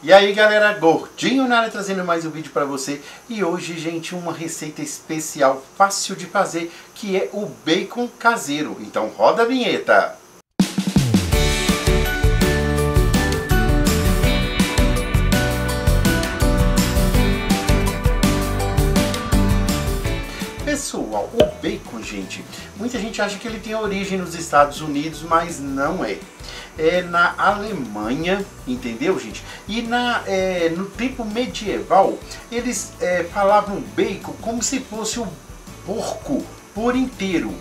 E aí galera, Gordinho na área trazendo mais um vídeo para você. E hoje gente, uma receita especial, fácil de fazer Que é o bacon caseiro. Então roda a vinheta. Pessoal, o bacon, gente, muita gente acha que ele tem origem nos Estados Unidos, mas não é é, na Alemanha, entendeu, gente? E na, é, no tempo medieval, eles é, falavam bacon como se fosse o porco por inteiro.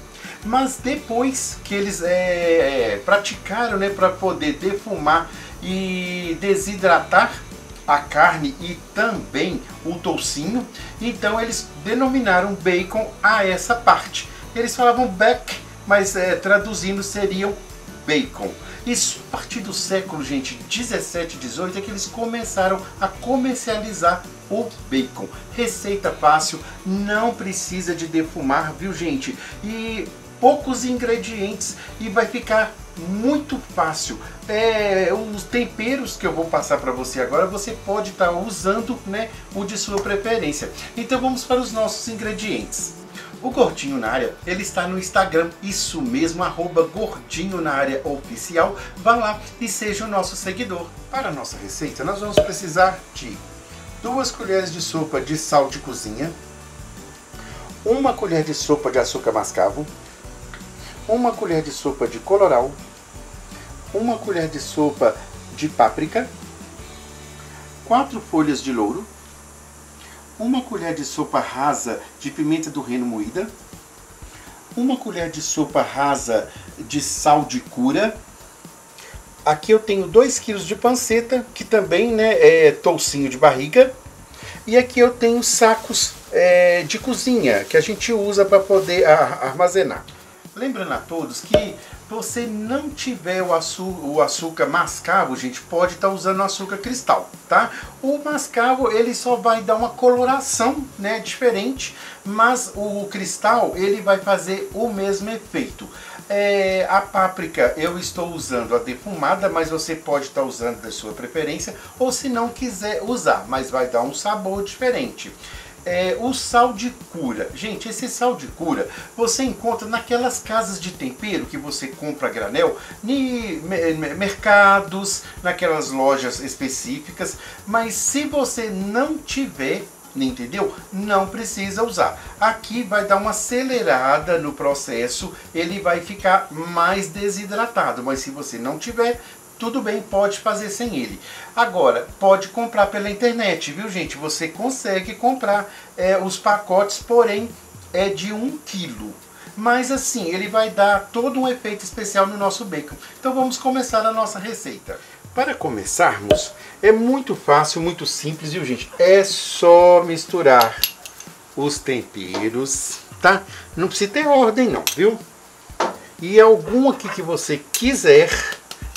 Mas depois que eles é, praticaram né, para poder defumar e desidratar a carne e também o toucinho, então eles denominaram bacon a essa parte. Eles falavam back, mas é, traduzindo seriam bacon. Isso a partir do século, gente, 17, 18 é que eles começaram a comercializar o bacon. Receita fácil, não precisa de defumar, viu gente? E poucos ingredientes e vai ficar muito fácil. É, os temperos que eu vou passar para você agora, você pode estar tá usando né, o de sua preferência. Então vamos para os nossos ingredientes. O Gordinho na Área, ele está no Instagram, isso mesmo, arroba Gordinho na Área Oficial. Vá lá e seja o nosso seguidor. Para a nossa receita, nós vamos precisar de duas colheres de sopa de sal de cozinha, uma colher de sopa de açúcar mascavo, uma colher de sopa de coloral, uma colher de sopa de páprica, quatro folhas de louro, uma colher de sopa rasa de pimenta do reino moída, uma colher de sopa rasa de sal de cura. Aqui eu tenho 2 kg de panceta, que também né, é toucinho de barriga. E aqui eu tenho sacos é, de cozinha, que a gente usa para poder armazenar. Lembrando a todos que você não tiver o, o açúcar mascavo, gente, pode estar tá usando açúcar cristal, tá? O mascavo, ele só vai dar uma coloração, né, diferente, mas o cristal, ele vai fazer o mesmo efeito. É, a páprica eu estou usando a defumada, mas você pode estar tá usando da sua preferência, ou se não quiser usar, mas vai dar um sabor diferente é, o sal de cura. Gente, esse sal de cura você encontra naquelas casas de tempero que você compra a granel, em mercados, naquelas lojas específicas, mas se você não tiver entendeu? Não precisa usar. Aqui vai dar uma acelerada no processo, ele vai ficar mais desidratado, mas se você não tiver, tudo bem, pode fazer sem ele. Agora, pode comprar pela internet, viu gente? Você consegue comprar é, os pacotes, porém é de 1 um quilo. Mas assim, ele vai dar todo um efeito especial no nosso bacon. Então vamos começar a nossa receita. Para começarmos, é muito fácil, muito simples, viu gente? É só misturar os temperos, tá? Não precisa ter ordem não, viu? E algum aqui que você quiser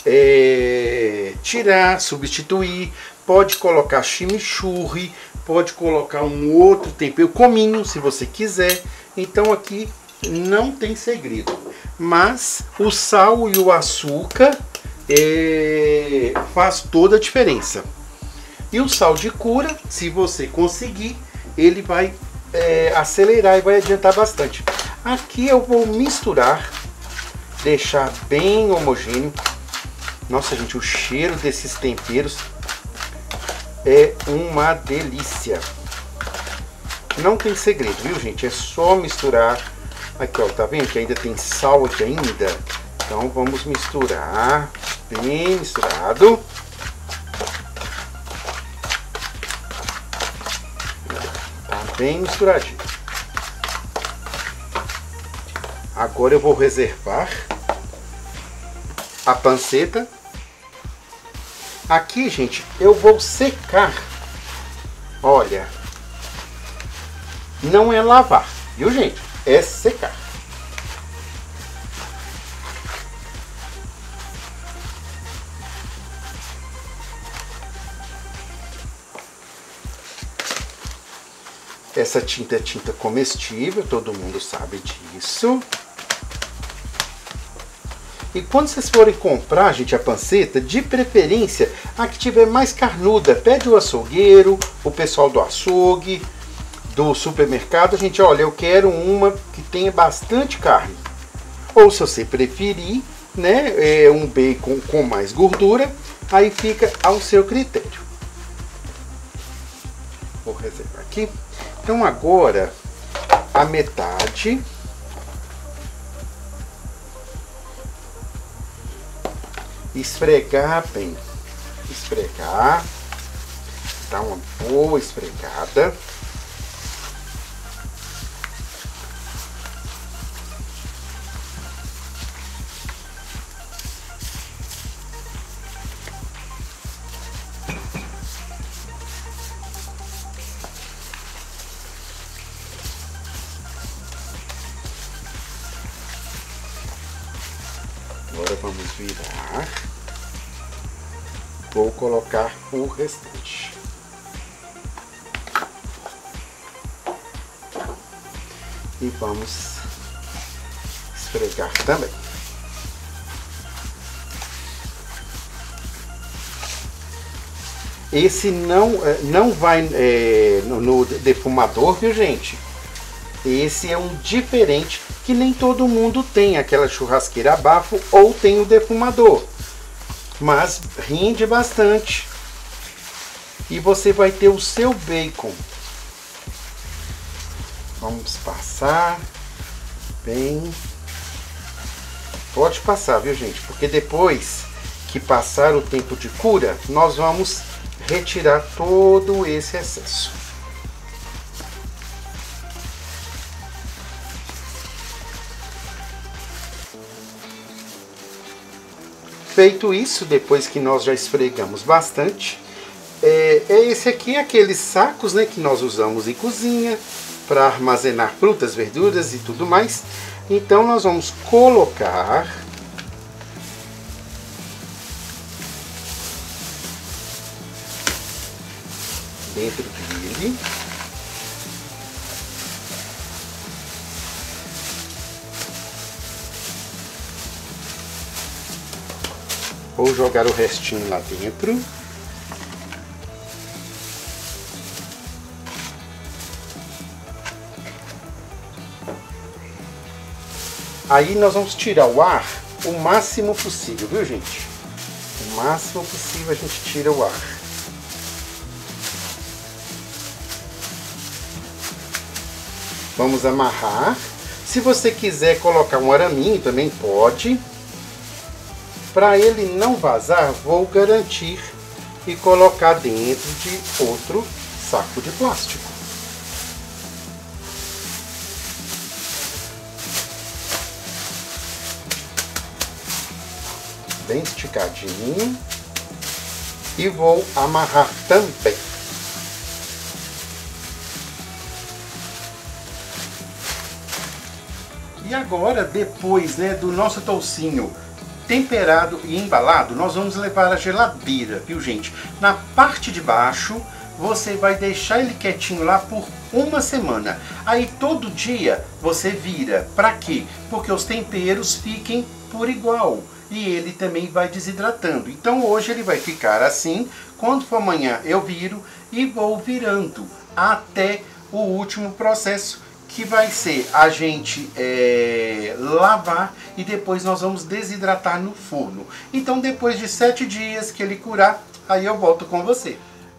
é, tirar, substituir, pode colocar chimichurri, pode colocar um outro tempero, cominho, se você quiser. Então aqui não tem segredo. Mas o sal e o açúcar é, faz toda a diferença. E o sal de cura, se você conseguir, ele vai é, acelerar e vai adiantar bastante. Aqui eu vou misturar, deixar bem homogêneo. Nossa, gente, o cheiro desses temperos é uma delícia. Não tem segredo, viu, gente? É só misturar. Aqui, ó, tá vendo que ainda tem sal aqui ainda? Então vamos misturar bem misturado. Tá bem misturadinho. Agora eu vou reservar a panceta Aqui, gente, eu vou secar. Olha. Não é lavar, viu, gente? É secar. Essa tinta é tinta comestível, todo mundo sabe disso. E quando vocês forem comprar, gente, a panceta, de preferência a que tiver mais carnuda. Pede o açougueiro, o pessoal do açougue, do supermercado. Gente, olha, eu quero uma que tenha bastante carne. Ou se você preferir, né, é um bacon com mais gordura, aí fica ao seu critério. Vou reservar aqui. Então agora a metade esfregar bem, esfregar, dar uma boa esfregada. Vamos virar. Vou colocar o restante. E vamos esfregar também. Esse não, eh, não vai é, no, no defumador, viu gente? Esse é um diferente que nem todo mundo tem aquela churrasqueira bafo ou tem o defumador. Mas rende bastante. E você vai ter o seu bacon. Vamos passar bem. Pode passar, viu gente? Porque depois que passar o tempo de cura, nós vamos retirar todo esse excesso. Feito isso, depois que nós já esfregamos bastante, é, é esse aqui aqueles sacos né, que nós usamos em cozinha para armazenar frutas, verduras e tudo mais. Então nós vamos colocar dentro dele. Vou jogar o restinho lá dentro. Aí nós vamos tirar o ar o máximo possível, viu gente? O máximo possível a gente tira o ar. Vamos amarrar. Se você quiser colocar um araminho também pode. Para ele não vazar, vou garantir e colocar dentro de outro saco de plástico. Bem esticadinho. E vou amarrar também. E agora, depois né, do nosso toucinho temperado e embalado, nós vamos levar à geladeira, viu gente? Na parte de baixo, você vai deixar ele quietinho lá por uma semana. Aí todo dia você vira. Para quê? Porque os temperos fiquem por igual. E ele também vai desidratando. Então hoje ele vai ficar assim. Quando for amanhã eu viro e vou virando até o último processo que vai ser a gente é, lavar e depois nós vamos desidratar no forno. Então depois de sete dias que ele curar, aí eu volto com você.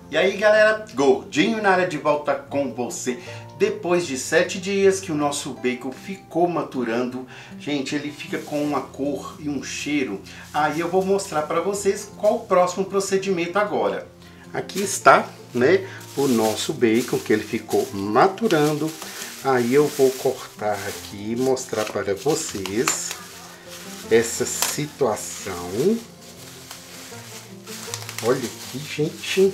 E aí galera, Gordinho na área de volta com você. Depois de sete dias que o nosso bacon ficou maturando, gente, ele fica com uma cor e um cheiro. Aí eu vou mostrar para vocês qual o próximo procedimento agora. Aqui está, né, o nosso bacon que ele ficou maturando. Aí eu vou cortar aqui e mostrar para vocês essa situação. Olha aqui, gente.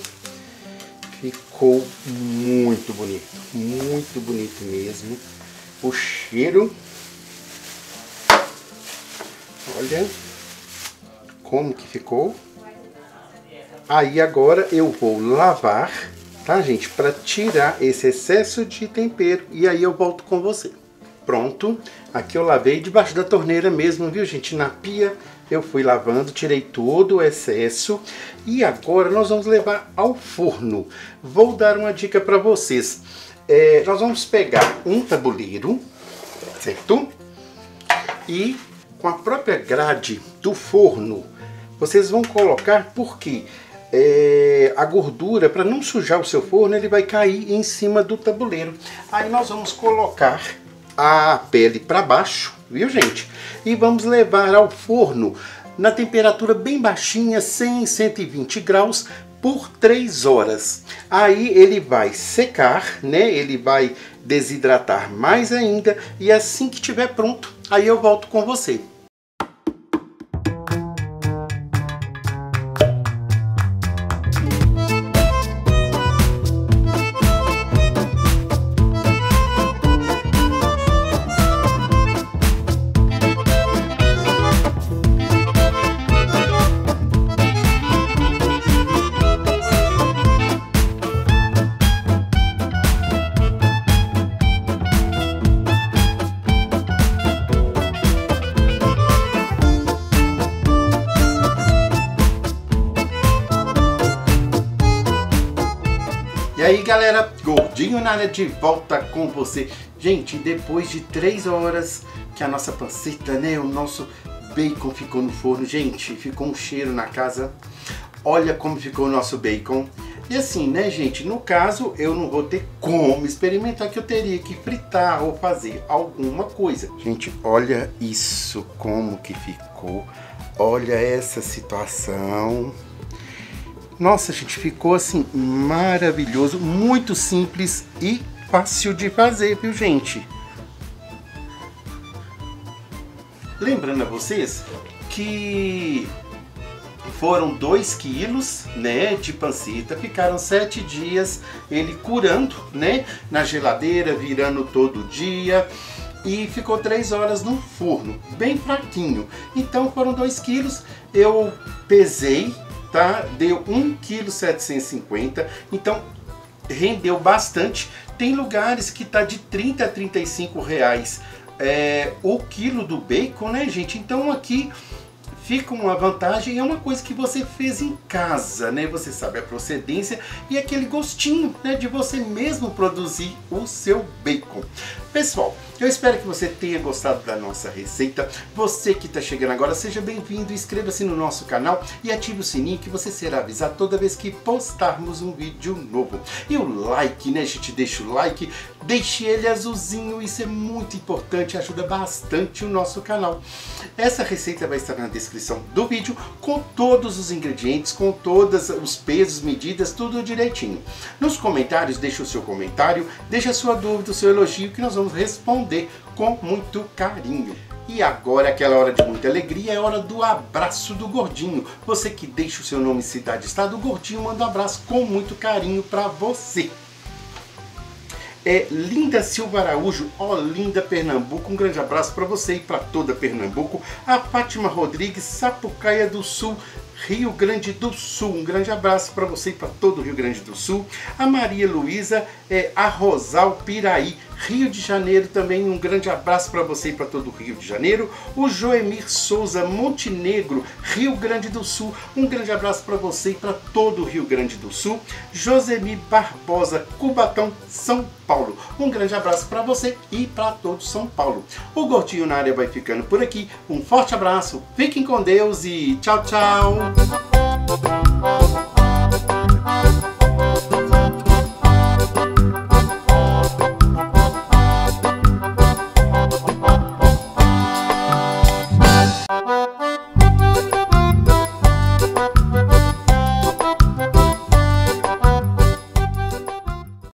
Ficou muito bonito, muito bonito mesmo. O cheiro. Olha como que ficou. Aí agora eu vou lavar tá, gente? Para tirar esse excesso de tempero e aí eu volto com você. pronto. Aqui eu lavei debaixo da torneira mesmo, viu gente? Na pia eu fui lavando, tirei todo o excesso e agora nós vamos levar ao forno. Vou dar uma dica para vocês. É, nós vamos pegar um tabuleiro, certo? E com a própria grade do forno, vocês vão colocar porque é, a gordura, para não sujar o seu forno, ele vai cair em cima do tabuleiro. Aí nós vamos colocar a pele para baixo, viu gente? E vamos levar ao forno na temperatura bem baixinha, 100, 120 graus, por 3 horas. Aí ele vai secar, né? Ele vai desidratar mais ainda e assim que estiver pronto, aí eu volto com você. Aí galera, Gordinho na área de volta com você Gente, depois de três horas que a nossa panceta, né, o nosso bacon ficou no forno Gente, ficou um cheiro na casa Olha como ficou o nosso bacon e assim, né, gente, no caso eu não vou ter como experimentar que eu teria que fritar ou fazer alguma coisa. Gente, olha isso como que ficou. Olha essa situação. Nossa, gente, ficou assim maravilhoso, muito simples e fácil de fazer, viu, gente? Lembrando a vocês que foram 2 quilos né, de panceta, ficaram 7 dias ele curando né, na geladeira, virando todo dia e ficou 3 horas no forno, bem fraquinho. Então foram 2 quilos, eu pesei tá? Deu 1,750 kg, então rendeu bastante. Tem lugares que tá de 30 a 35 reais é, o quilo do bacon, né, gente? Então aqui fica uma vantagem, é uma coisa que você fez em casa, né? Você sabe a procedência e aquele gostinho, né, de você mesmo produzir o seu bacon. Pessoal, eu espero que você tenha gostado da nossa receita. Você que está chegando agora, seja bem-vindo, inscreva-se no nosso canal e ative o sininho que você será avisado toda vez que postarmos um vídeo novo. E o like, né, gente? Deixa o like, deixe ele azulzinho, isso é muito importante, ajuda bastante o nosso canal. Essa receita vai estar na descrição do vídeo com todos os ingredientes, com todos os pesos, medidas, tudo direitinho. Nos comentários, deixe o seu comentário, deixe a sua dúvida, o seu elogio que nós vamos responder com muito carinho. E agora, aquela hora de muita alegria, é hora do abraço do gordinho. Você que deixa o seu nome, cidade, estado, o gordinho manda um abraço com muito carinho para você. É Linda Silva Araújo, Olinda, Pernambuco. Um grande abraço para você e para toda Pernambuco. A Fátima Rodrigues, Sapucaia do Sul, Rio Grande do Sul. Um grande abraço para você e para todo o Rio Grande do Sul. A Maria Luísa, é, a Rosal Piraí, Rio de Janeiro também, um grande abraço para você e para todo o Rio de Janeiro. O Joemir Souza Montenegro, Rio Grande do Sul, um grande abraço para você e para todo o Rio Grande do Sul. Josemi Barbosa, Cubatão, São Paulo. Um grande abraço para você e para todo São Paulo. O Gordinho na área vai ficando por aqui. Um forte abraço, fiquem com Deus e tchau, tchau!